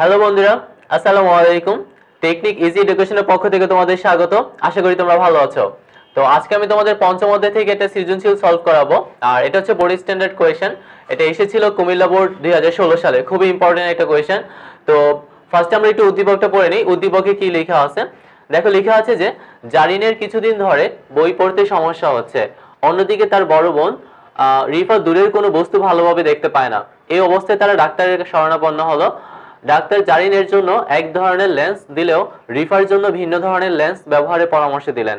Hello বন্ধুরা, আসসালামু আলাইকুম। টেকনিক ইজি এডুকেশনের পক্ষ থেকে তোমাদের স্বাগত। আশা করি তোমরা ভালো আছো। তো আজকে আমি তোমাদের পঞ্চম অধ্যায় থেকে একটা সৃজনশীল সলভ করাবো। আর এটা হচ্ছে বোর্ড স্ট্যান্ডার্ড কোয়েশন এটা এসেছিল কুমিল্লা বোর্ড দুই সালে। খুবই ইম্পর্টেন্ট একটা কোয়েশন তো ফার্স্টে আমরা একটু উদ্দীপকটা পড়ে নিই। উদ্দীপকে কি লেখা আছে? দেখো, লেখা আছে যে, জারিনের কিছুদিন ধরে বই পড়তে সমস্যা হচ্ছে। অন্যদিকে তার বড় বোন রিফা দূরের কোনো বস্তু ভালোভাবে দেখতে পায় না। এই অবস্থায় তারা ডাক্তারের শরণাপন্ন হলো। ডাক্তার জারিনের জন্য এক ধরনের লেন্স দিলেও রিফার জন্য ভিন্ন ধরনের লেন্স ব্যবহারের পরামর্শ দিলেন।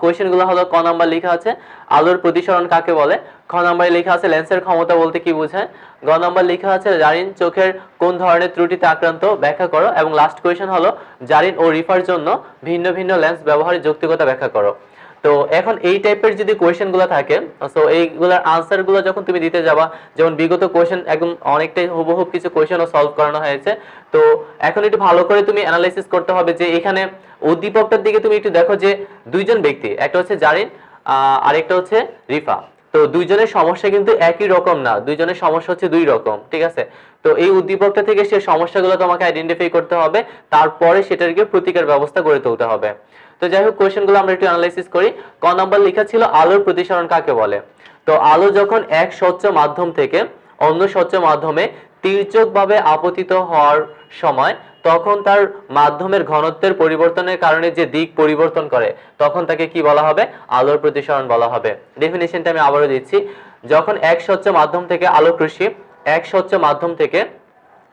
কোয়েশ্চেনগুলো হলো, ক নাম্বার লেখা আছে? আলোর প্রতিসরণ কাকে বলে? খ নাম্বারে লেখা আছে লেন্সের ক্ষমতা বলতে কি বোঝায়? গ নাম্বার লেখা আছে, জারিন চোখের কোন ধরনের ত্রুটিতে আক্রান্ত? ব্যাখ্যা করো। এবং লাস্ট কোয়েশ্চেন হলো, জারিন ও রিফার জন্য ভিন্ন ভিন্ন লেন্স ব্যবহারের যৌক্তিকতা ব্যাখ্যা করো। তো এখন এই টাইপের যদি কোয়েশ্চেনগুলো থাকে সো এইগুলোর আনসারগুলো যখন তুমি দিতে যাবা, যেমন বিগত কোয়েশ্চেন একদম অনেকটাই হুবহুব কিছু কোয়েশ্চেনও সলভ করানো হয়েছে। তো এখন একটু ভালো করে তুমি অ্যানালাইসিস করতে হবে যে এখানে উদ্দীপকটার দিকে তুমি একটু দেখো যে দুইজন ব্যক্তি, একটা হচ্ছে জারিন আরেকটা হচ্ছে রিফা। তো দুইজনের সমস্যা কিন্তু একই রকম না, দুইজনের সমস্যা হচ্ছে দুই রকম, ঠিক আছে? তো এই উদ্দীপকটা থেকে সে সমস্যাগুলো তোমাকে আইডেন্টিফাই করতে হবে, তারপরে সেটাকে প্রতিকার ব্যবস্থা গড়ে তুলতে হবে। তো যাই হোক কোয়েশ্চেনগুলো আমরা একটু অ্যানালাইসিস করি। ক নম্বর লেখা ছিল, আলোর প্রতিসরণ কাকে বলে? তো আলো যখন এক স্বচ্ছ মাধ্যম থেকে অন্য স্বচ্ছ মাধ্যমে তীর্যকভাবে আপতিত হওয়ার সময়, তখন তার মাধ্যমের ঘনত্বের পরিবর্তনের কারণে যে দিক পরিবর্তন করে, তখন তাকে কি বলা হবে? আলোর প্রতিসরণ বলা হবে। ডেফিনেশনটা আমি আবারও দিচ্ছি। যখন এক স্বচ্ছ মাধ্যম থেকে আলোক রশ্মি এক স্বচ্ছ মাধ্যম থেকে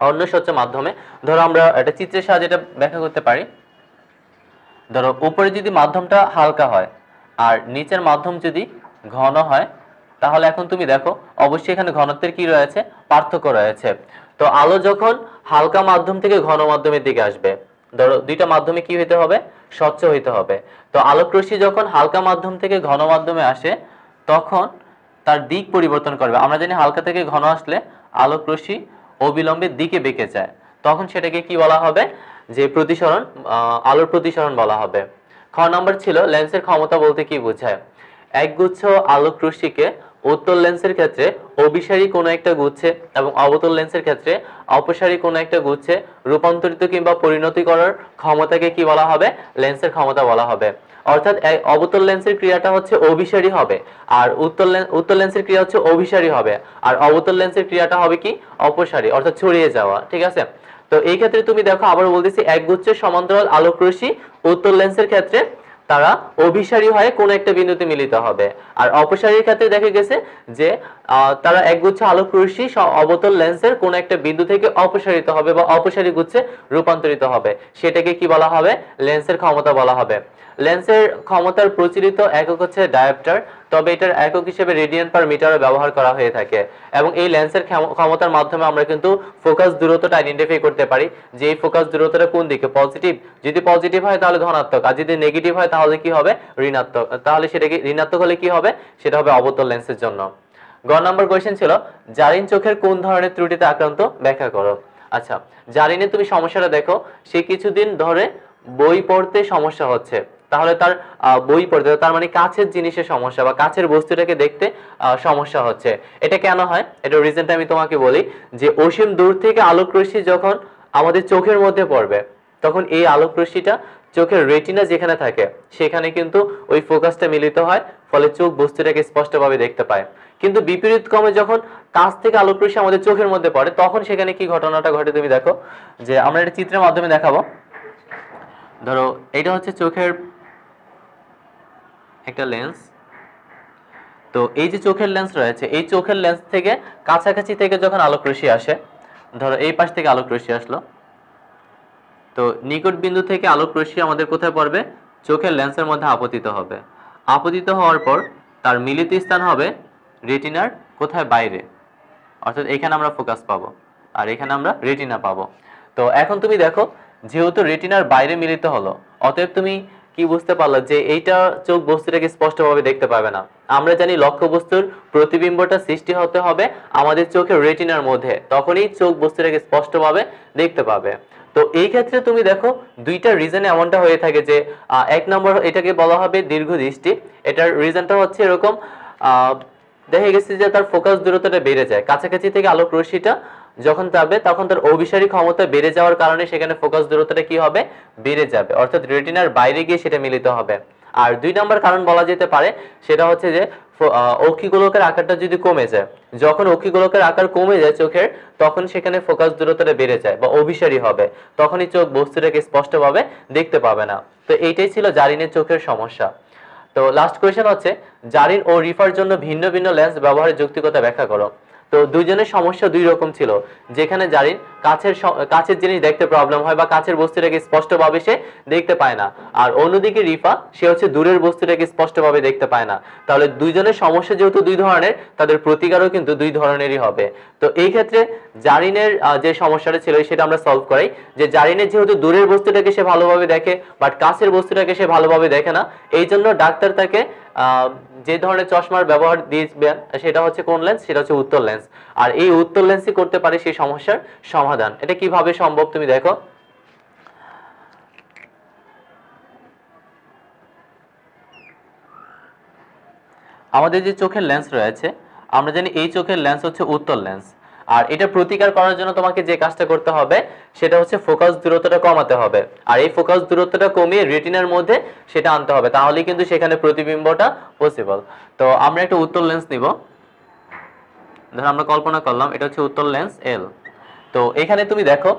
অন্য স্বচ্ছ মাধ্যমে, ধরো আমরা একটা চিত্রের সাহায্যে এটা ব্যাখ্যা করতে পারি। ধরো, উপরে যদি মাধ্যমটা হালকা হয় আর নিচের মাধ্যম যদি ঘন হয়, তাহলে এখন তুমি দেখো, অবশ্যই এখানে ঘনত্বের কি রয়েছে? পার্থক্য রয়েছে। তো আলো যখন হালকা মাধ্যম থেকে ঘন মাধ্যমের দিকে আসবে, ধরো, দুইটা মাধ্যমে কি হইতে হবে? স্বচ্ছ হইতে হবে। তো আলোক রশ্মি যখন হালকা মাধ্যম থেকে ঘন মাধ্যমে আসে, তখন তার দিক পরিবর্তন করবে। আমরা জানি হালকা থেকে ঘন আসলে আলোক রশ্মি অবিলম্বে দিকে বেঁকে যায়। তখন সেটাকে কি বলা হবে? যে প্রতিসরণ আলোর প্রতিসরণ বলা হবে। খ নম্বর ছিল, লেন্সের ক্ষমতা বলতে কি বোঝায়? একগুচ্ছ আলোক রশ্মিকে উত্তল লেন্সের ক্ষেত্রে অভিসারী কোনো একটা গুচ্ছে এবং অবতল লেন্সের ক্ষেত্রে অপসারী কোনো একটা গুচ্ছে রূপান্তরিত কিংবা পরিণতি করার ক্ষমতাকে কি বলা হবে? লেন্সের ক্ষমতা বলা হবে। অর্থাৎ অবতল লেন্সের ক্রিয়াটা হচ্ছে অভিসারী হবে আর উত্তল উত্তল লেন্সের ক্রিয়া হচ্ছে অভিসারী হবে। আর অবতল লেন্সের ক্রিয়াটা হবে কি? অপসারী, অর্থাৎ ছড়িয়ে যাওয়া, ঠিক আছে? তো এই ক্ষেত্রে তুমি দেখো আবার বলতেছি একগুচ্ছের সমান্তরাল আলোক রশ্মি উত্তর লেন্সের ক্ষেত্রে তারা অভিসারী হয়ে কোন একটা বিন্দুতে মিলিত হবে। আর অপসারীর ক্ষেত্রে দেখা গেছে যে তারা একগুচ্ছ আলোক রশ্মি অবতল লেন্সের কোন একটা বিন্দু থেকে অপসারিত হবে বা অপসারী গুচ্ছে রূপান্তরিত হবে। সেটাকে কি বলা হবে? লেন্সের ক্ষমতা বলা হবে। লেন্সের ক্ষমতার প্রচলিত একক হচ্ছে ডায়োপ্টার, তবে এটার একক হিসেবে রেডিয়ান পার মিটারও ব্যবহার করা হয়ে থাকে। এবং এই লেন্সের ক্ষম- ক্ষমতার মাধ্যমে আমরা কিন্তু ফোকাস দূরত্বটা আইডেন্টিফাই করতে পারি যে এই ফোকাস দূরত্বটা কোন দিকে পজিটিভ যদি পজিটিভ হয় তাহলে ধনাত্মক, আর যদি নেগেটিভ হয় তাহলে কি হবে? ঋণাত্মক। তাহলে সেটা কি ঋণাত্মক হলে কি হবে? সেটা হবে অবতল লেন্সের জন্য। গ নম্বর কোয়েশ্চেন ছিল, জারিন চোখের কোন ধরনের ত্রুটিতে আক্রান্ত? ব্যাখ্যা করো। আচ্ছা জারিনে তুমি সমস্যাটা দেখো, সে কিছুদিন ধরে বই পড়তে সমস্যা হচ্ছে। তাহলে তার বই পড়তে তার মানে কাছের জিনিসের সমস্যা বা কাছের বস্তুটাকে দেখতে সমস্যা হচ্ছে। এটা কেন হয়? এটা রিজনটা আমি তোমাকে বলি যে, অসীম দূর থেকে আলোক রশ্মি যখন আমাদের চোখের মধ্যে পড়বে, তখন এই আলোক রশ্মিটা চোখের রেটিনা যেখানে থাকে, সেখানে কিন্তু ওই ফোকাসটা মিলিত হয়, ফলে চোখ বস্তুটাকে স্পষ্টভাবে দেখতে পায়। কিন্তু বিপরীত ক্রমে যখন কাছ থেকে আলোক রশ্মি আমাদের চোখের মধ্যে পড়ে, তখন সেখানে কি ঘটনাটা ঘটে তুমি দেখো, যে আমরা এটা চিত্রের মাধ্যমে দেখাবো। ধরো, এটা হচ্ছে চোখের একটা লেন্স তো এই যে চোখের লেন্স রয়েছে, এই চোখের লেন্স থেকে কাছাকাছি থেকে যখন আলোক রশ্মি আসে, ধরো এই পাশ থেকে আলোক রশ্মি আসলো, তো নিকট বিন্দু থেকে আলোক রশ্মি আমাদের কোথায় পড়বে? চোখের লেন্সের মধ্যে আপতিত হবে। আপতিত হওয়ার পর তার মিলিত স্থান হবে রেটিনার কোথায় বাইরে? অর্থাৎ এখানে আমরা ফোকাস পাবো, আর এখানে আমরা রেটিনা পাবো। তো এখন তুমি দেখো, যেহেতু রেটিনার বাইরে মিলিত হলো, অতএব তুমি কি বুঝতে পারল যে এইটা চোখ বস্তুটাকে স্পষ্টভাবে দেখতে পাবে না? আমরা জানি লক্ষ্য বস্তুর প্রতিবিম্বটা সৃষ্টি হতে হবে আমাদের চোখের রেটিনার মধ্যে। তখনই চোখ বস্তুটাকে স্পষ্টভাবে দেখতে পাবে। তো এই ক্ষেত্রে তুমি দেখো, দুইটা রিজন এমনটা হয়ে থাকে যে এক নম্বর এটাকে বলা হবে দীর্ঘ দৃষ্টি। এটার রিজনটা হচ্ছে এরকম দেখা গেছে যে তার ফোকাস দূরত্বটা বেড়ে যায়। কাছাকাছি থেকে আলোক রশ্মিটা যখন যাবে, তখন তার অভিসারী ক্ষমতা বেড়ে যাওয়ার কারণে সেখানে ফোকাস দূরত্বটা কি হবে? বেড়ে যাবে। অর্থাৎ রেটিনার বাইরে গিয়ে সেটা মিলিত হবে। আর দুই নম্বর কারণ বলা যেতে পারে, সেটা হচ্ছে যে অক্ষিগোলকের আকারটা যদি কমে যায়, যখন অক্ষিগোলকের আকার কমে যায় চোখের, তখন সেখানে ফোকাস দূরত্বটা বেড়ে যায় বা অভিসারী হবে। তখনই চোখ বস্তুটাকে স্পষ্টভাবে দেখতে পাবে না। তো এইটাই ছিল জারিনের চোখের সমস্যা। তো লাস্ট কোয়েশ্চেন হচ্ছে, জারিন ও রিফার জন্য ভিন্ন ভিন্ন লেন্স ব্যবহারের যৌক্তিকতা ব্যাখ্যা করো। তো দুইজনের সমস্যা দুই রকম ছিল। যেখানে জারিন কাছের কাছের জিনিস দেখতে প্রবলেম হয় বা কাছের বস্তুটাকে স্পষ্টভাবে সে দেখতে পায় না। আর অন্যদিকে রিফা, সে হচ্ছে দূরের বস্তুটাকে স্পষ্টভাবে দেখতে পায় না। তাহলে দুইজনের সমস্যা যেহেতু দুই ধরনের, তাদের প্রতিকারও কিন্তু দুই ধরনেরই হবে। তো এই ক্ষেত্রে জারিনের যে সমস্যাটা ছিল সেটা আমরা সলভ করাই। যে জারিনের যেহেতু দূরের বস্তুটাকে সে ভালোভাবে দেখে বাট কাছের বস্তুটাকে সে ভালোভাবে দেখে না এই জন্য ডাক্তার তাকে যে ধরনের চশমার ব্যবহার দিয়েছেন সেটা হচ্ছে কোন লেন্স সেটা হচ্ছে উত্তর লেন্স আর এই উত্তর লেন্সই করতে পারে সেই সমস্যার সমাধান। এটা কীভাবে সম্ভব তুমি দেখো। আমাদের যে চোখের লেন্স রয়েছে, আমরা জানি এই চোখের লেন্স হচ্ছে উত্তর লেন্স আর এটা প্রতিকার করার জন্য তোমাকে যে কাজটা করতে হবে, সেটা হচ্ছে ফোকাস দূরত্বটা কমাতে হবে। আর এই ফোকাস দূরত্বটা কমিয়ে রেটিনার মধ্যে সেটা আনতে হবে। তাহলেই কিন্তু সেখানে প্রতিবিম্বটা পসিবল তো আমরা একটা উত্তর লেন্স নিব। ধর আমরা কল্পনা করলাম, এটা হচ্ছে উত্তর লেন্স এল তো এখানে তুমি দেখো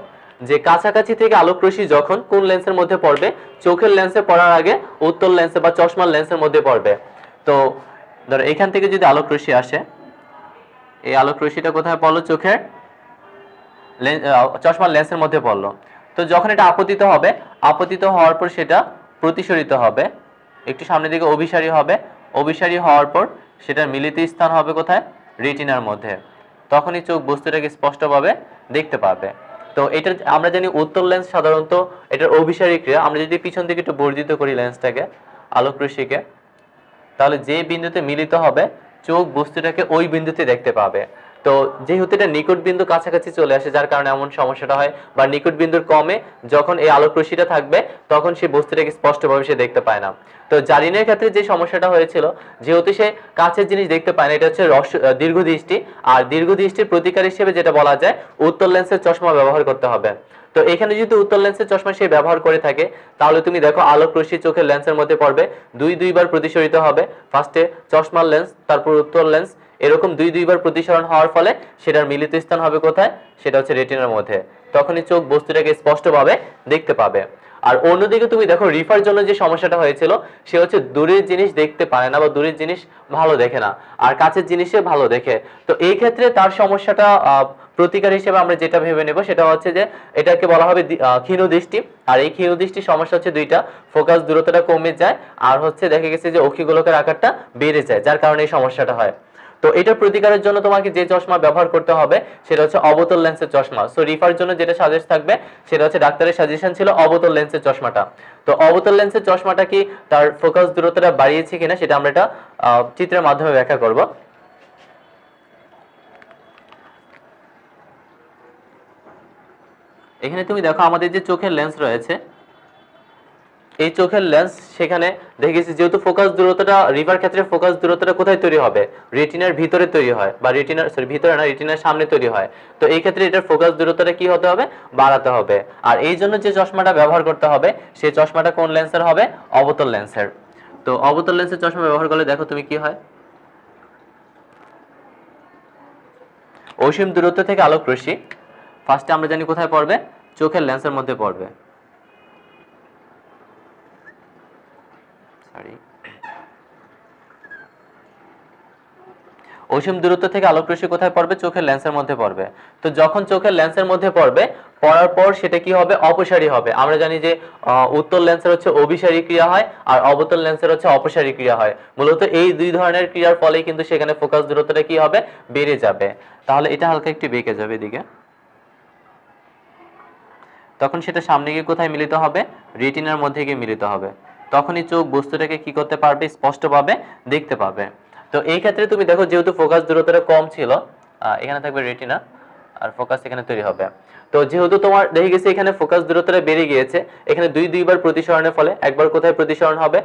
যে কাছাকাছি থেকে আলোক রশ্মি যখন কোন লেন্সের মধ্যে পড়বে, চোখের লেন্সে পড়ার আগে উত্তর লেন্সে বা চশমার লেন্সের মধ্যে পড়বে। তো ধরো এখান থেকে যদি আলোক রশ্মি আসে এই আলোক রশ্মিটা কোথায় পড়ল? চোখের চশমার লেন্সের মধ্যে পড়ল। তো যখন এটা আপতিত হবে, আপতিত হওয়ার পর সেটা প্রতিসরিত হবে। একটু সামনের দিকে অভিসারী হবে। অভিসারী হওয়ার পর সেটার মিলিত স্থান হবে কোথায়? রেটিনার মধ্যে। তখনই চোখ বস্তুটাকে স্পষ্টভাবে দেখতে পাবে। তো এটা আমরা জানি উত্তর লেন্স সাধারণত এটার অভিসারী ক্রিয়া। আমরা যদি পিছন দিকে একটু বর্ধিত করি লেন্সটাকে, আলোক রশ্মিকে, তাহলে যে বিন্দুতে মিলিত হবে চোখ বস্তুটাকে ওই বিন্দুতে দেখতে পাবে। তো যেহেতু এটা নিকট বিন্দু কাছাকাছি চলে আসে, যার কারণে এমন সমস্যাটা হয়, বা নিকট বিন্দুর কমে যখন এই আলোক রশ্মিটা থাকবে, তখন সে বস্তুটাকে স্পষ্টভাবে সে দেখতে পায় না। তো জারিনের ক্ষেত্রে যে সমস্যাটা হয়েছিল, যেহেতু সে কাছের জিনিস দেখতে পায় না, এটা হচ্ছে রস দীর্ঘদৃষ্টি, আর দীর্ঘদৃষ্টির প্রতিকার হিসেবে যেটা বলা যায়, উত্তর লেন্সের চশমা ব্যবহার করতে হবে। তো এখানে যদি উত্তর লেন্সের চশমা সে ব্যবহার করে থাকে, তাহলে তুমি দেখো আলোক রশ্মি চোখের লেন্সের মধ্যে পড়বে, দুই দুইবার প্রতিসরিত হবে। ফার্স্টে চশমার লেন্স তারপর উত্তর লেন্স এরকম দুই দুইবার প্রতিসরণ হওয়ার ফলে সেটার মিলিত স্থান হবে কোথায়? সেটা হচ্ছে রেটিনার মধ্যে। তখনই চোখ বস্তুটাকে স্পষ্টভাবে দেখতে পাবে। আর অন্যদিকে তুমি দেখো রিফার জন্য যে সমস্যাটা হয়েছিল, সে হচ্ছে দূরের জিনিস দেখতে পারে না বা দূরের জিনিস ভালো দেখে না, আর কাছের জিনিসে ভালো দেখে। তো এই ক্ষেত্রে তার সমস্যাটা প্রতিকার হিসেবে আমরা যেটা ভেবে নেব সেটা হচ্ছে যে এটাকে বলা হবে ক্ষীণ দৃষ্টি। আর এই ক্ষীণ দৃষ্টির সমস্যা হচ্ছে দুইটা। ফোকাস দূরত্বটা কমে যায় আর হচ্ছে দেখা গেছে যে অক্ষিগোলকের আকারটা বেড়ে যায়, যার কারণে এই সমস্যাটা হয়। তো এটা প্রতিকারের জন্য তোমাকে যে চশমা ব্যবহার করতে হবে সেটা হচ্ছে অবতল লেন্সের চশমা। সো রিফার জন্য যেটা সাজেস্ট থাকবে সেটা হচ্ছে ডাক্তারের সাজেশন ছিল অবতল লেন্সের চশমাটা। তো অবতল লেন্সের চশমাটা কি তার ফোকাস দূরত্বটা বাড়িয়েছে কিনা সেটা আমরা এটা চিত্রের মাধ্যমে ব্যাখ্যা করব। এখানে তুমি দেখো আমাদের যে চোখের লেন্স রয়েছে, এই চোখের লেন্স সেখানে দেখেছি যেহেতু ফোকাস দূরত্বটা রিভার ক্ষেত্রে ফোকাস দূরত্বটা কোথায় তৈরি হবে? রেটিনার ভিতরে তৈরি হয় বা রেটিনার সরি ভিতরে না রেটিনার সামনে তৈরি হয়। তো এই ক্ষেত্রে এটার ফোকাস দূরত্বটা কি হতে হবে? বাড়াতে হবে। আর এই জন্য যে চশমাটা ব্যবহার করতে হবে সেই চশমাটা কোন লেন্সের হবে? অবতল লেন্সের তো অবতল লেন্সের চশমা ব্যবহার করলে দেখো তুমি কি হয়? অসীম দূরত্ব থেকে আলোক রশ্মি ফার্স্টে আমরা জানি কোথায় পড়বে? চোখের লেন্সের মধ্যে পড়বে। অসীম দূরত্ব থেকে আলোক রশ্মি কোথায় পড়বে? চোখের লেন্সের মধ্যে পড়বে। তো যখন চোখের লেন্সের মধ্যে পড়বে, পড়ার পর সেটা কি হবে? অপসারী হবে। আমরা জানি যে উত্তর লেন্সের হচ্ছে অভিসারী ক্রিয়া হয়, আর অবতল লেন্সের হচ্ছে অপসারী ক্রিয়া হয়। মূলত এই দুই ধরনের ক্রিয়ার ফলেই কিন্তু সেখানে ফোকাস দূরত্বটা কি হবে? বেড়ে যাবে। তাহলে এটা হালকা একটু বেঁকে যাবে এদিকে। তখন সেটা সামনে গিয়ে কোথায় মিলিত হবে? রেটিনার মধ্যে গিয়ে মিলিত হবে। তখনই চোখ বস্তুটাকে কি করতে পারবে? স্পষ্টভাবে দেখতে পাবে। তো এই ক্ষেত্রে তুমি দেখো, যেহেতু ফোকাস দূরত্বটা কম ছিল এখানে থাকবে রেটিনা। আর ফোকাস এখানে তৈরি হবে। তো যেহেতু তোমার, দেখে গেছে এখানে ফোকাস দূরত্বটা বেড়ে গিয়েছে, এখানে দুই, দুইবার প্রতিসরণের ফলে একবার কোথায় প্রতিসরণ হবে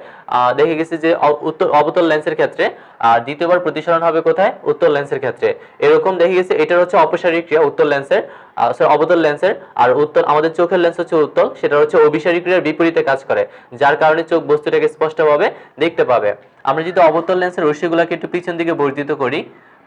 দেখে গেছে যে উত্তর, অবতল লেন্সের ক্ষেত্রে আর দ্বিতীয়বার প্রতিসরণ হবে কোথায়? উত্তর লেন্সের ক্ষেত্রে। এরকম দেখে গেছে এটার হচ্ছে অপসারী ক্রিয়া, উত্তর লেন্সের সরি অবতল লেন্সের আর উত্তর আমাদের চোখের লেন্স হচ্ছে উত্তল সেটা হচ্ছে অভিসারী ক্রিয়ার বিপরীতে কাজ করে, যার কারণে চোখ বস্তুটাকে স্পষ্টভাবে দেখতে পাবে। আমরা যদি অবতল লেন্সের রশ্মিগুলোকে একটু পিছন দিকে বর্ধিত করি,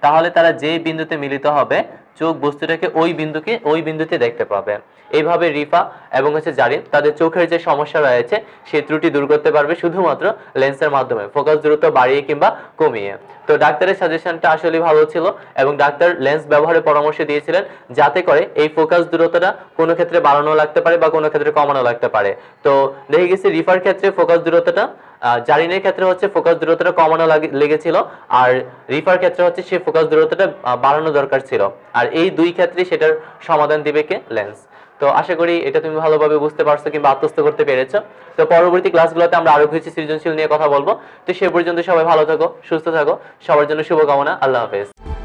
তাহলে তারা যে বিন্দুতে মিলিত হবে চোখ বস্তুটাকে ওই বিন্দুকে ওই বিন্দুতে দেখতে পাবে। এইভাবে রিফা এবং হচ্ছে জারিন তাদের চোখের যে সমস্যা রয়েছে সেই ত্রুটি দূর করতে পারবে শুধুমাত্র লেন্সের মাধ্যমে। ফোকাস দূরত্ব বাড়িয়ে কিংবা কমিয়ে। তো ডাক্তারের সাজেশনটা আসলে ভালো ছিল এবং ডাক্তার লেন্স ব্যবহারের পরামর্শ দিয়েছিলেন যাতে করে এই ফোকাস দূরত্বটা কোনো ক্ষেত্রে বাড়ানো লাগতে পারে বা কোনো ক্ষেত্রে কমানো লাগতে পারে। তো দেখে গেছি, রিফার ক্ষেত্রে ফোকাস দূরত্বটা জারিনের ক্ষেত্রে হচ্ছে ফোকাস দূরত্বটা কমানো লেগেছিল, আর রিফার ক্ষেত্রে হচ্ছে সেই ফোকাস দূরত্বটা বাড়ানো দরকার ছিল। আর এই দুই ক্ষেত্রে সেটার সমাধান দিবে কে? লেন্স। তো আশা করি এটা তুমি ভালোভাবে বুঝতে পারছ কিংবা আত্মস্থ করতে পেরেছ। তো পরবর্তী ক্লাসগুলোতে আমরা আরও কিছু সৃজনশীল নিয়ে কথা বলব। তো সে পর্যন্ত সবাই ভালো থাকো, সুস্থ থাকো। সবার জন্য শুভকামনা। আল্লাহ হাফেজ।